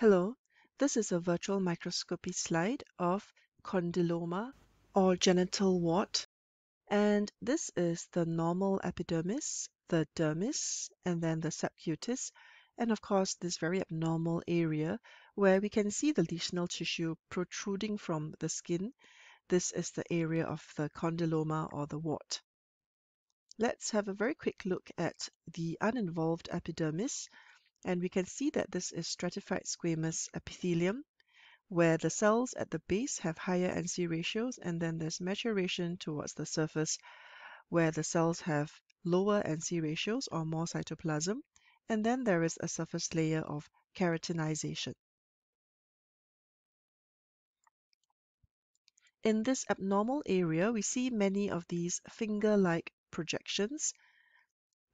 Hello, this is a virtual microscopy slide of condyloma or genital wart. And this is the normal epidermis, the dermis, and then the subcutis, and of course this very abnormal area where we can see the lesional tissue protruding from the skin. This is the area of the condyloma or the wart. Let's have a very quick look at the uninvolved epidermis and we can see that this is stratified squamous epithelium, where the cells at the base have higher NC ratios, and then there's maturation towards the surface, where the cells have lower NC ratios or more cytoplasm, and then there is a surface layer of keratinization. In this abnormal area, we see many of these finger-like projections.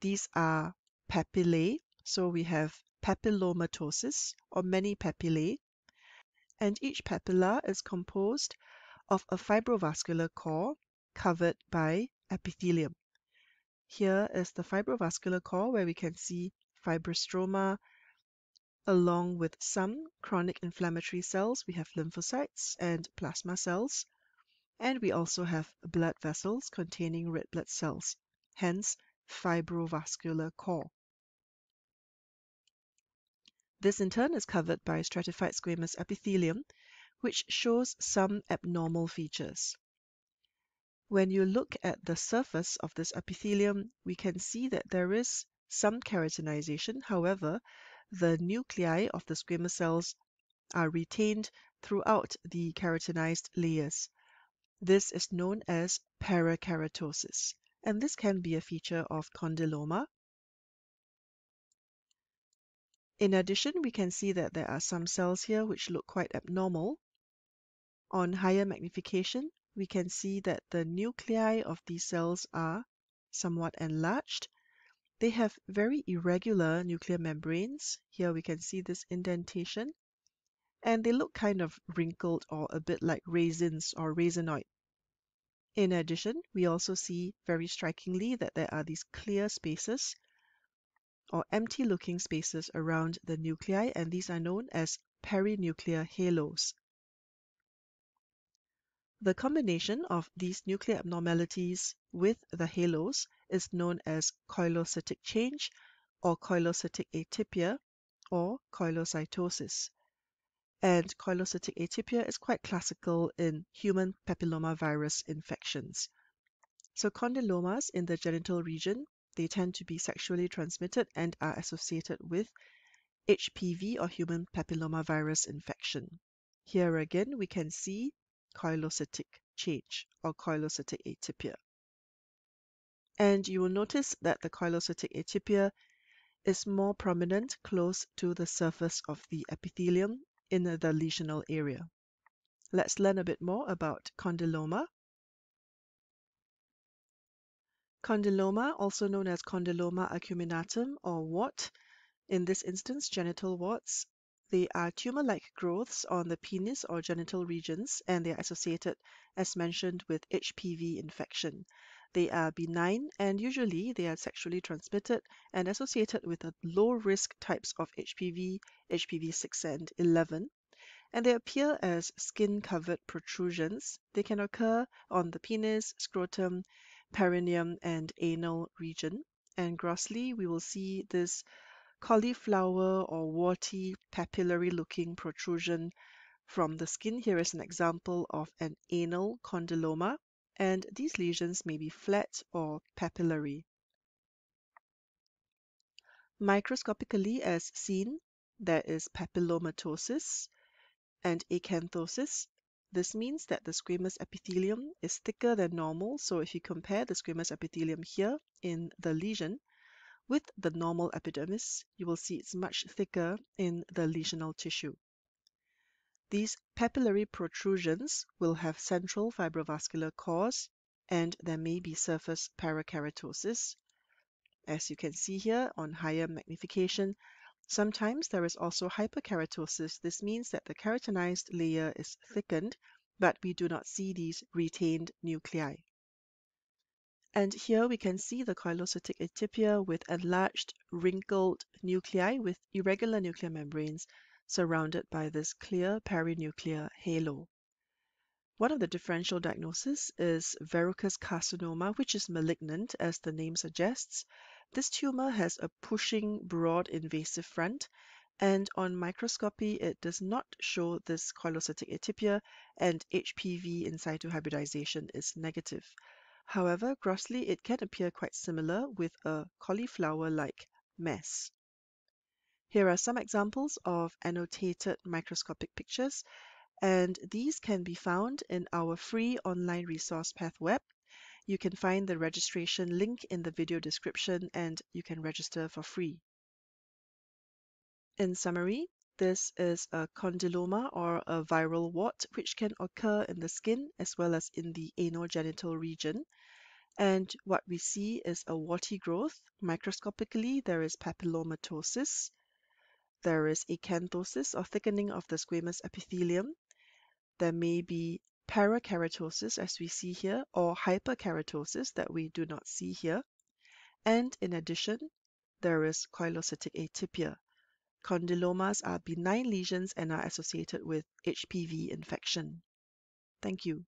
These are papillae, so we have papillomatosis or many papillae, and each papilla is composed of a fibrovascular core covered by epithelium. Here is the fibrovascular core where we can see fibrostroma along with some chronic inflammatory cells. We have lymphocytes and plasma cells, and we also have blood vessels containing red blood cells, hence fibrovascular core. This in turn is covered by stratified squamous epithelium, which shows some abnormal features. When you look at the surface of this epithelium, we can see that there is some keratinization. However, the nuclei of the squamous cells are retained throughout the keratinized layers. This is known as parakeratosis, and this can be a feature of condyloma In addition, we can see that there are some cells here which look quite abnormal. On higher magnification, we can see that the nuclei of these cells are somewhat enlarged. They have very irregular nuclear membranes. Here we can see this indentation. And they look kind of wrinkled or a bit like raisins or raisinoid. In addition, we also see very strikingly that there are these clear spaces or empty looking spaces around the nuclei and these are known as perinuclear halos. The combination of these nuclear abnormalities with the halos is known as koilocytic change or koilocytic atypia or koilocytosis. And koilocytic atypia is quite classical in human papillomavirus infections. So condylomas in the genital region they tend to be sexually transmitted and are associated with HPV or human papillomavirus infection. Here again, we can see koilocytic change or koilocytic atypia. And you will notice that the koilocytic atypia is more prominent close to the surface of the epithelium in the lesional area. Let's learn a bit more about condyloma. Condyloma, also known as condyloma acuminatum or wart, in this instance genital warts, they are tumor-like growths on the penis or genital regions and they are associated, as mentioned, with HPV infection. They are benign and usually they are sexually transmitted and associated with the low-risk types of HPV, HPV 6 and 11 and they appear as skin-covered protrusions. They can occur on the penis, scrotum, perineum and anal region. And grossly, we will see this cauliflower or warty papillary looking protrusion from the skin. Here is an example of an anal condyloma and these lesions may be flat or papillary. Microscopically as seen, there is papillomatosis and acanthosis this means that the squamous epithelium is thicker than normal. So if you compare the squamous epithelium here in the lesion with the normal epidermis, you will see it's much thicker in the lesional tissue. These papillary protrusions will have central fibrovascular cores and there may be surface parakeratosis. As you can see here on higher magnification, Sometimes there is also hyperkeratosis. This means that the keratinized layer is thickened, but we do not see these retained nuclei. And here we can see the koilocytic atypia with enlarged, wrinkled nuclei with irregular nuclear membranes. surrounded by this clear perinuclear halo. One of the differential diagnoses is verrucous carcinoma, which is malignant, as the name suggests. This tumor has a pushing, broad, invasive front, and on microscopy, it does not show this koilocytic atypia, and HPV in situ hybridization is negative. However, grossly, it can appear quite similar with a cauliflower-like mass. Here are some examples of annotated microscopic pictures, and these can be found in our free online resource PathWeb. You can find the registration link in the video description and you can register for free. In summary, this is a condyloma or a viral wart which can occur in the skin as well as in the anogenital region. And what we see is a warty growth. Microscopically, there is papillomatosis. There is acanthosis or thickening of the squamous epithelium. There may be parakeratosis, as we see here, or hyperkeratosis that we do not see here. And in addition, there is koilocytic atypia. Condylomas are benign lesions and are associated with HPV infection. Thank you.